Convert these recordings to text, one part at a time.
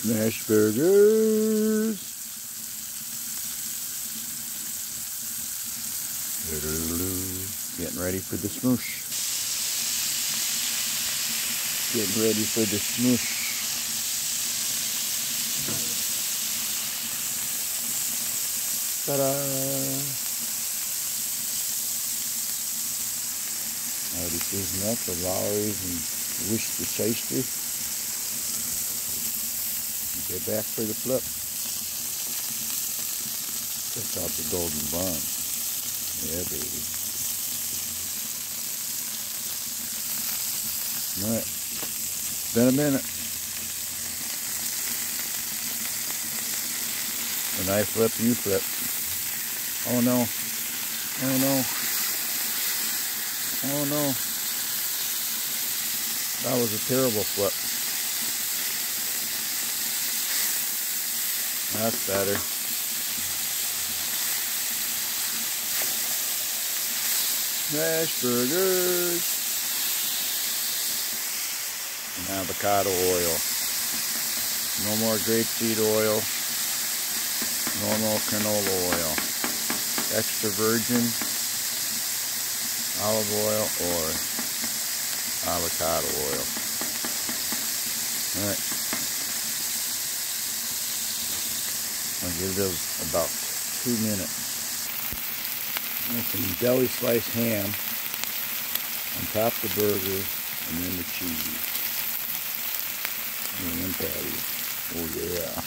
Smash burgers. Getting ready for the smoosh. Getting ready for the smoosh. Ta-da! Already seasoned up with Lawry's and Wish the Worcestershire. Get back for the flip. Check out the golden bun. Yeah, baby. Alright. Been a minute. When I flip, you flip. Oh no. Oh no. Oh no. That was a terrible flip. That's better. Smash burgers. And avocado oil. No more grapeseed oil. Normal canola oil. Extra virgin olive oil or avocado oil. Alright. I'll give those about two minutes. And some deli sliced ham on top of the burger and then the cheese. And then patty. Oh yeah.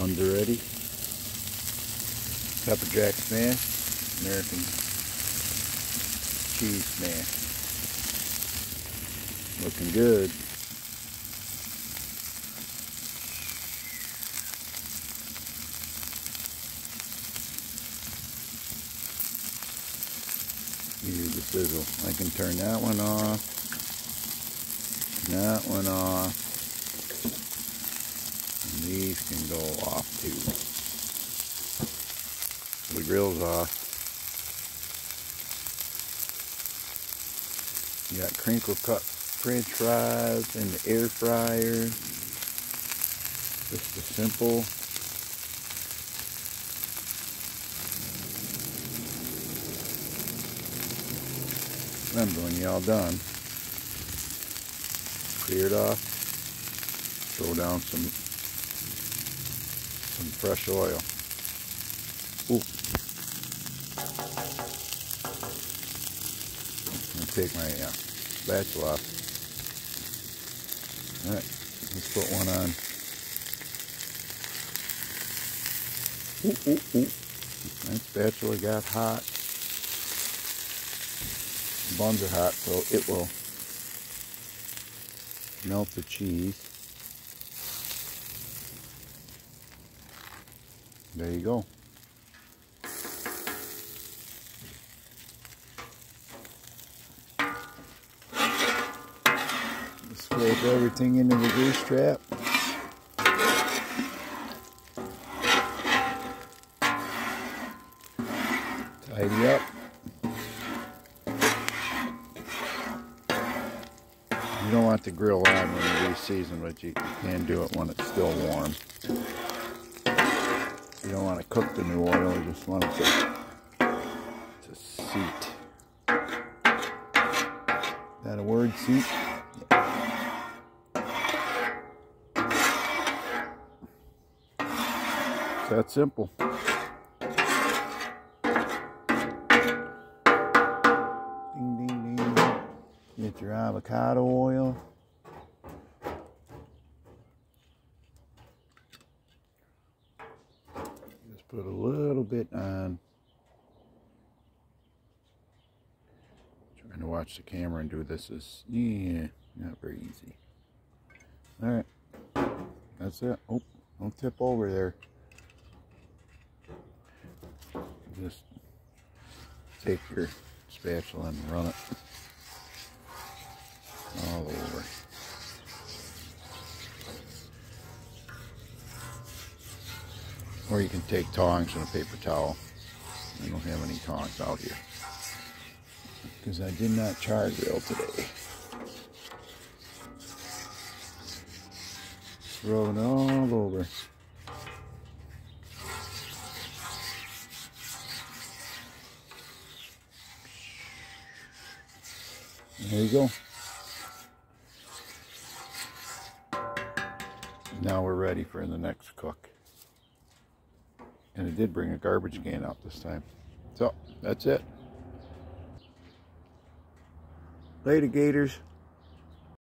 Ready. Pepper jack smash, American cheese smash. Looking good. Here's the sizzle. I can turn that one off. That one off. And these can go off too. The grill's off. You got crinkle cut french fries in the air fryer. Just a simple Remember when y'all done, clear it off, throw down some some fresh oil. Ooh. I'll take my uh, spatula off. Alright, let's put one on. Ooh, ooh, ooh. Spatula got hot buns are hot, so it will melt the cheese. There you go. Scrape everything into the grease trap. Tidy up. Want the grill on when you reseason, but you can do it when it's still warm. You don't want to cook the new oil, you just want it to, to seat. Is that a word, seat? Yeah. That simple. Your avocado oil. Just put a little bit on. Trying to watch the camera and do this is, yeah, not very easy. Alright, that's it. Oh, don't tip over there. Just take your spatula and run it all over. Or you can take tongs and a paper towel. I don't have any tongs out here. Because I did not char grill today. Rubbing all over. There you go. Now we're ready for the next cook. And it did bring a garbage can out this time. So, that's it. Later, Gators.